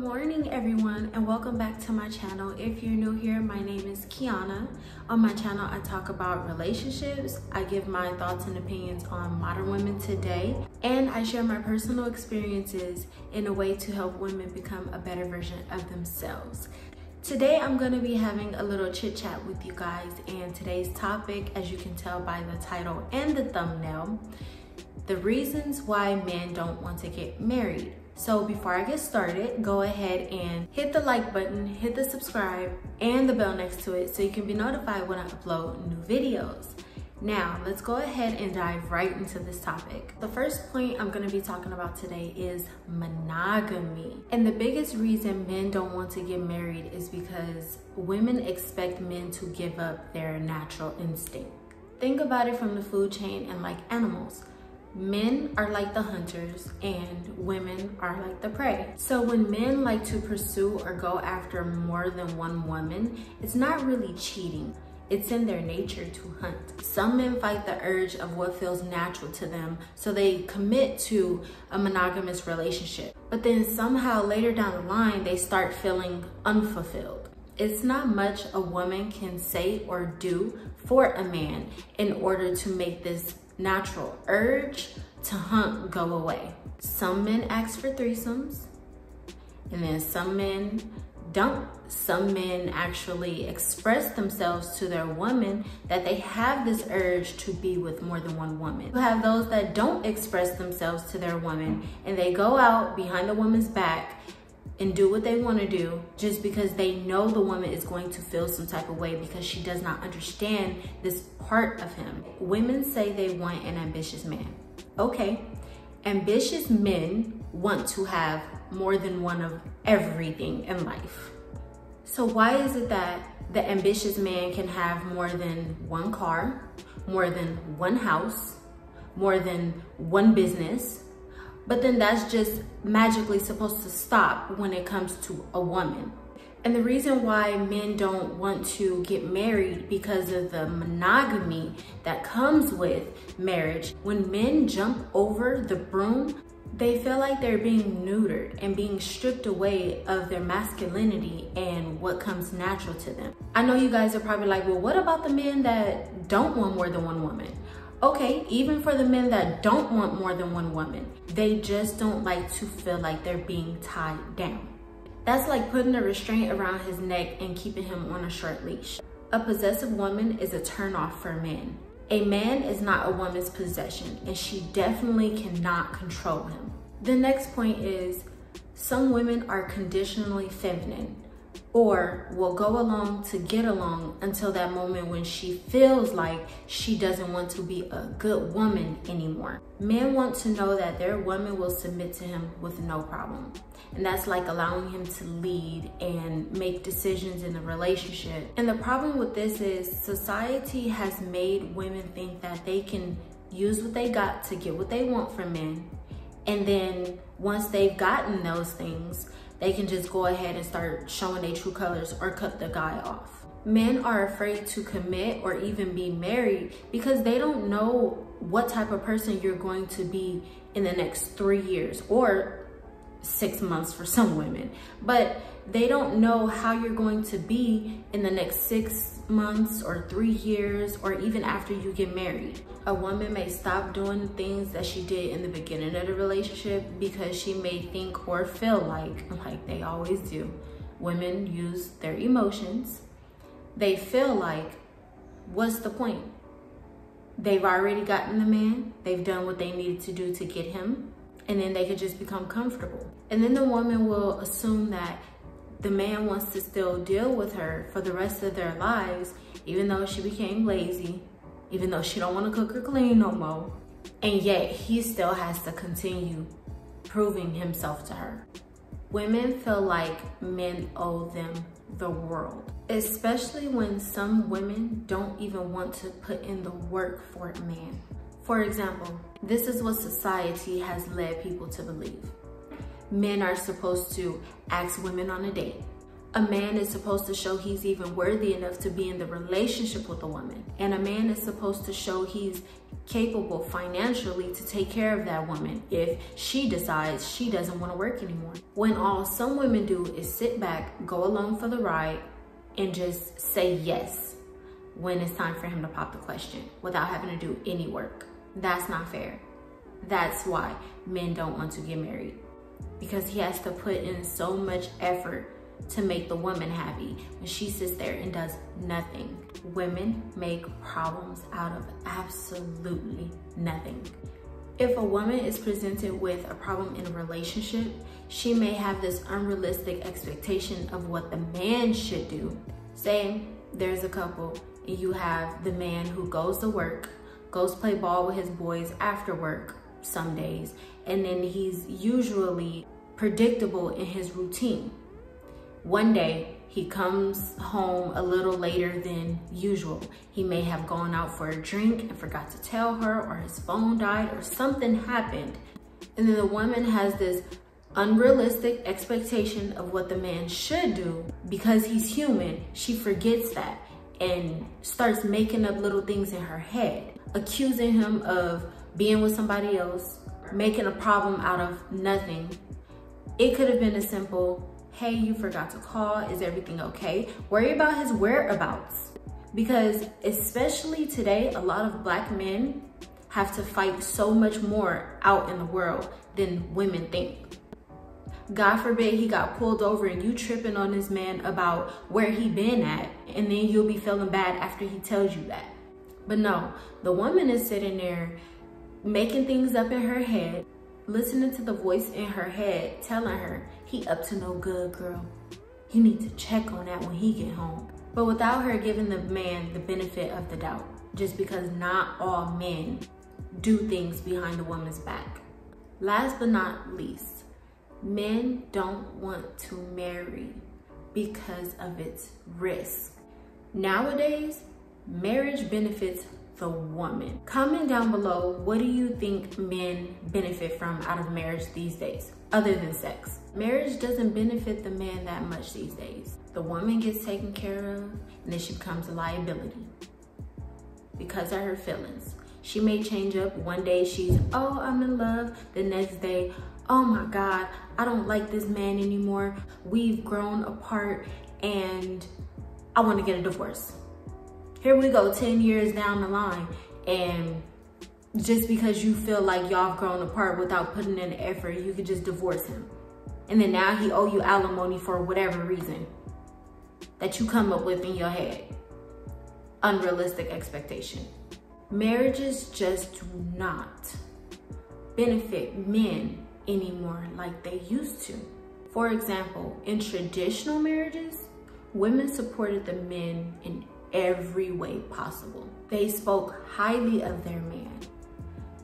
morning everyone and welcome back to my channel. If you're new here, my name is Kianna. On my channel, I talk about relationships, I give my thoughts and opinions on modern women today, and I share my personal experiences in a way to help women become a better version of themselves. Today, I'm gonna be having a little chit chat with you guys and today's topic, as you can tell by the title and the thumbnail, the reasons why men don't want to get married. So before I get started, go ahead and hit the like button, hit the subscribe, and the bell next to it so you can be notified when I upload new videos. Now, let's go ahead and dive right into this topic. The first point I'm gonna be talking about today is monogamy. And the biggest reason men don't want to get married is because women expect men to give up their natural instinct. Think about it from the food chain and like animals men are like the hunters and women are like the prey. So when men like to pursue or go after more than one woman, it's not really cheating. It's in their nature to hunt. Some men fight the urge of what feels natural to them, so they commit to a monogamous relationship. But then somehow later down the line, they start feeling unfulfilled. It's not much a woman can say or do for a man in order to make this natural urge to hunt go away. Some men ask for threesomes, and then some men don't. Some men actually express themselves to their woman that they have this urge to be with more than one woman. You have those that don't express themselves to their woman and they go out behind the woman's back and do what they want to do just because they know the woman is going to feel some type of way because she does not understand this part of him. Women say they want an ambitious man. Okay, ambitious men want to have more than one of everything in life. So why is it that the ambitious man can have more than one car, more than one house, more than one business, but then that's just magically supposed to stop when it comes to a woman. And the reason why men don't want to get married because of the monogamy that comes with marriage. When men jump over the broom, they feel like they're being neutered and being stripped away of their masculinity and what comes natural to them. I know you guys are probably like, well, what about the men that don't want more than one woman? Okay, even for the men that don't want more than one woman, they just don't like to feel like they're being tied down. That's like putting a restraint around his neck and keeping him on a short leash. A possessive woman is a turnoff for men. A man is not a woman's possession and she definitely cannot control him. The next point is some women are conditionally feminine or will go along to get along until that moment when she feels like she doesn't want to be a good woman anymore. Men want to know that their woman will submit to him with no problem. And that's like allowing him to lead and make decisions in the relationship. And the problem with this is society has made women think that they can use what they got to get what they want from men. And then once they've gotten those things, they can just go ahead and start showing their true colors or cut the guy off. Men are afraid to commit or even be married because they don't know what type of person you're going to be in the next three years or six months for some women, but they don't know how you're going to be in the next six months or three years or even after you get married. A woman may stop doing things that she did in the beginning of the relationship because she may think or feel like, like they always do, women use their emotions. They feel like, what's the point? They've already gotten the man. They've done what they needed to do to get him and then they could just become comfortable. And then the woman will assume that the man wants to still deal with her for the rest of their lives, even though she became lazy, even though she don't want to cook or clean no more. And yet he still has to continue proving himself to her. Women feel like men owe them the world, especially when some women don't even want to put in the work for a man. For example, this is what society has led people to believe. Men are supposed to ask women on a date, A man is supposed to show he's even worthy enough to be in the relationship with a woman. And a man is supposed to show he's capable financially to take care of that woman if she decides she doesn't want to work anymore. When all some women do is sit back, go along for the ride, and just say yes when it's time for him to pop the question without having to do any work. That's not fair. That's why men don't want to get married because he has to put in so much effort to make the woman happy when she sits there and does nothing. Women make problems out of absolutely nothing. If a woman is presented with a problem in a relationship, she may have this unrealistic expectation of what the man should do. Say there's a couple and you have the man who goes to work, goes play ball with his boys after work some days, and then he's usually predictable in his routine. One day, he comes home a little later than usual. He may have gone out for a drink and forgot to tell her, or his phone died, or something happened. And then the woman has this unrealistic expectation of what the man should do because he's human. She forgets that and starts making up little things in her head, accusing him of being with somebody else, making a problem out of nothing. It could have been a simple, hey, you forgot to call, is everything okay? Worry about his whereabouts. Because especially today, a lot of black men have to fight so much more out in the world than women think. God forbid he got pulled over and you tripping on this man about where he been at and then you'll be feeling bad after he tells you that. But no, the woman is sitting there making things up in her head, listening to the voice in her head telling her, he up to no good, girl. You need to check on that when he get home. But without her giving the man the benefit of the doubt, just because not all men do things behind a woman's back. Last but not least, Men don't want to marry because of its risk. Nowadays, marriage benefits the woman. Comment down below, what do you think men benefit from out of marriage these days, other than sex? Marriage doesn't benefit the man that much these days. The woman gets taken care of, and then she becomes a liability because of her feelings. She may change up. One day she's, oh, I'm in love. The next day, oh my God, I don't like this man anymore. We've grown apart and I want to get a divorce. Here we go, 10 years down the line. And just because you feel like y'all have grown apart without putting in effort, you could just divorce him. And then now he owe you alimony for whatever reason that you come up with in your head. Unrealistic expectation. Marriages just do not benefit men anymore like they used to. For example, in traditional marriages, women supported the men in every way possible. They spoke highly of their man.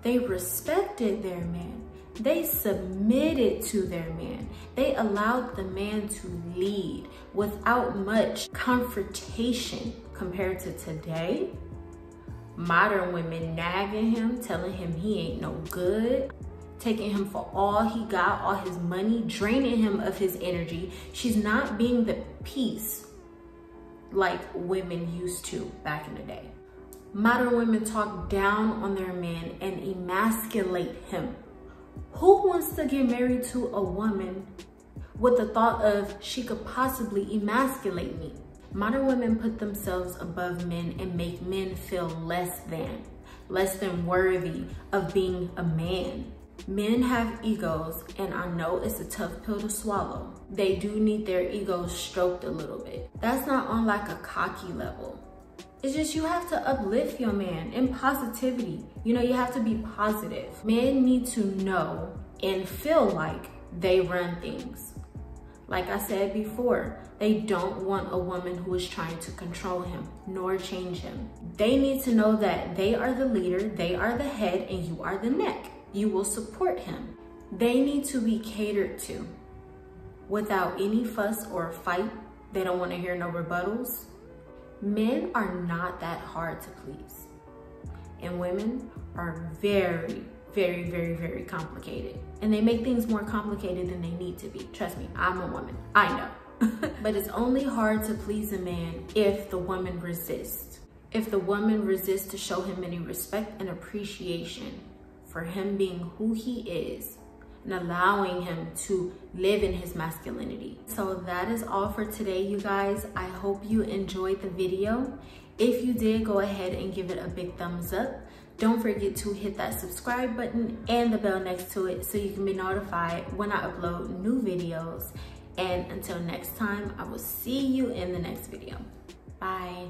They respected their man. They submitted to their man. They allowed the man to lead without much confrontation compared to today. Modern women nagging him, telling him he ain't no good, taking him for all he got, all his money, draining him of his energy. She's not being the peace like women used to back in the day. Modern women talk down on their man and emasculate him. Who wants to get married to a woman with the thought of she could possibly emasculate me? Modern women put themselves above men and make men feel less than, less than worthy of being a man. Men have egos, and I know it's a tough pill to swallow. They do need their egos stroked a little bit. That's not on like a cocky level. It's just you have to uplift your man in positivity. You know, you have to be positive. Men need to know and feel like they run things. Like I said before, they don't want a woman who is trying to control him nor change him. They need to know that they are the leader, they are the head, and you are the neck you will support him. They need to be catered to without any fuss or fight. They don't want to hear no rebuttals. Men are not that hard to please. And women are very, very, very, very complicated. And they make things more complicated than they need to be. Trust me, I'm a woman. I know. but it's only hard to please a man if the woman resists. If the woman resists to show him any respect and appreciation for him being who he is and allowing him to live in his masculinity. So that is all for today, you guys. I hope you enjoyed the video. If you did, go ahead and give it a big thumbs up. Don't forget to hit that subscribe button and the bell next to it so you can be notified when I upload new videos. And until next time, I will see you in the next video. Bye.